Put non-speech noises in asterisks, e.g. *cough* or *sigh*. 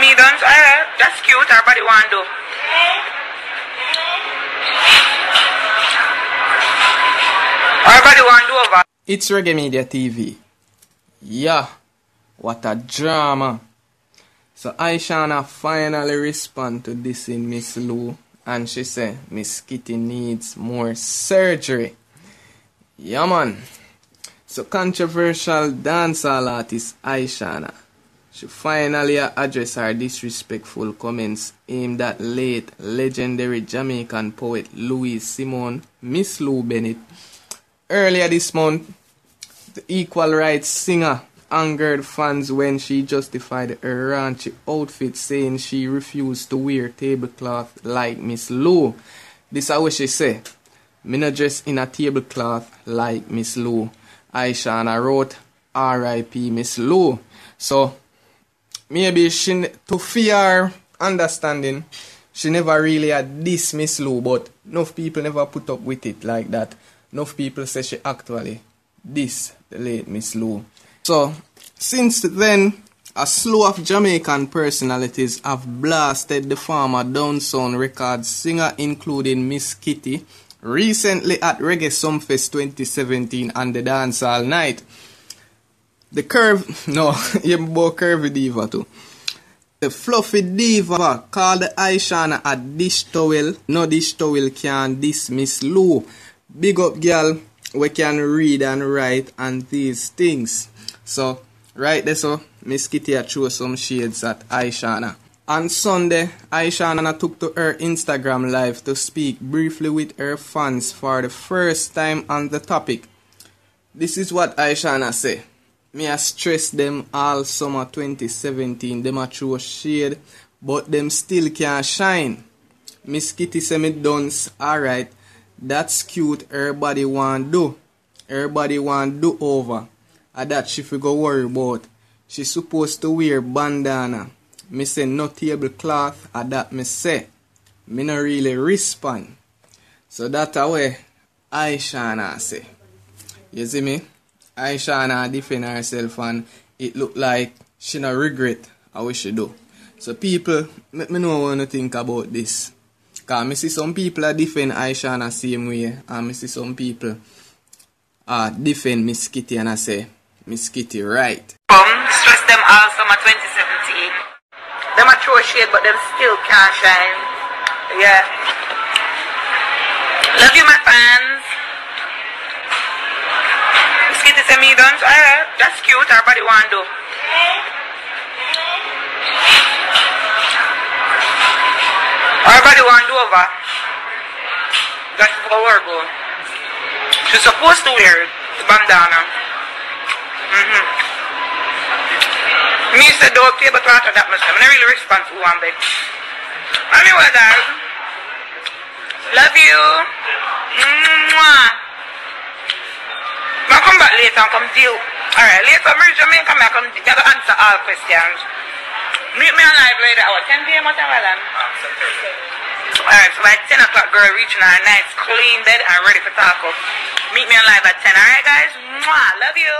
Me done. Alright, that's cute. Everybody want to do. Do over. It's Reggae Media TV. Yeah, what a drama. So Ishawna finally respond to this in Miss Lou and she said Miss Kitty needs more surgery. Yeah man. So controversial dancehall artist Ishawna. She finally addressed her disrespectful comments aimed at late legendary Jamaican poet Louise Simone, Miss Lou Bennett. Earlier this month, the equal rights singer angered fans when she justified her raunchy outfit, saying she refused to wear tablecloth like Miss Lou. This is what she said. Me dress in a tablecloth like Miss Lou. Ishawna wrote R.I.P. Miss Lou. So maybe she to fear understanding she never really had this Miss Lou, but enough people never put up with it like that. Enough people say she actually this the late Miss Lou. So since then, a slew of Jamaican personalities have blasted the former Downsound Records singer, including Miss Kitty, recently at Reggae Sumfest 2017 and the Dancehall Night. The curve, *laughs* no, *laughs* even more curvy diva too. The fluffy diva called the Ishawna a dish towel. No dish towel can dismiss Lou. Big up girl, we can read and write and these things. So, right there so, Miss Kitty threw some shades at Ishawna. On Sunday, Ishawna took to her Instagram live to speak briefly with her fans for the first time on the topic. This is what Ishawna say. Me a stress them all summer 2017. Them a throw shade, but them still can't shine. Miss Kitty say me dance alright. That's cute. Everybody want do. Everybody want do over. And that she fi go worry about. She supposed to wear bandana. Me say no tablecloth. And that me say. Me no really respond. So that a way Ishawna say. You see me? Aishana defend herself and it look like she no regret how she do. So people, let me know what you think about this. Because me see some people are defend Aishana same way and me see some people are defend Miss Kitty and I say, Miss Kitty right. Um, stress them all summer 2017. Them a throw shade but them still can't shine. Yeah. Love you my fans. Say me done. Alright, that's cute. Everybody want to do. Everybody want to do over. That's work. oh. She's supposed to wear the bandana. Mm-hmm. Me said don't table cloth of that myself. I really respond to one bit. Anyway, guys. Love you. Mwah. I'll come back later and come deal. Alright, later I'm reach Jamaica, I come get to answer all questions. Meet me on live later. What, 10 p.m. or whatever ah, then? Alright, so by 10 o'clock, girl, reaching our nice, clean bed and ready for taco. Meet me on live at 10. Alright, guys? Mwah. Love you.